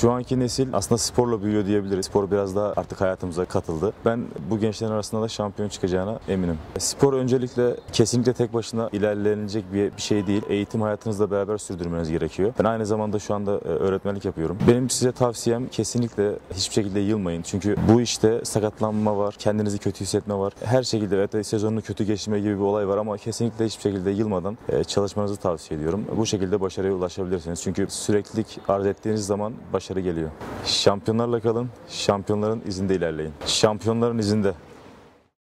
Şu anki nesil aslında sporla büyüyor diyebiliriz. Spor biraz daha artık hayatımıza katıldı. Ben bu gençlerin arasında da şampiyon çıkacağına eminim. Spor öncelikle kesinlikle tek başına ilerlenilecek bir, şey değil. Eğitim hayatınızla beraber sürdürmeniz gerekiyor. Ben aynı zamanda şu anda e, öğretmenlik yapıyorum. Benim size tavsiyem kesinlikle hiçbir şekilde yılmayın. Çünkü bu işte sakatlanma var, kendinizi kötü hissetme var. Her şekilde evet sezonunu kötü geçirme gibi bir olay var ama kesinlikle hiçbir şekilde yılmadan e, çalışmanızı tavsiye ediyorum. Bu şekilde başarıya ulaşabilirsiniz. Çünkü süreklilik arz ettiğiniz zaman başarı geliyor. Şampiyonlarla kalın, şampiyonların izinde ilerleyin. Şampiyonların izinde.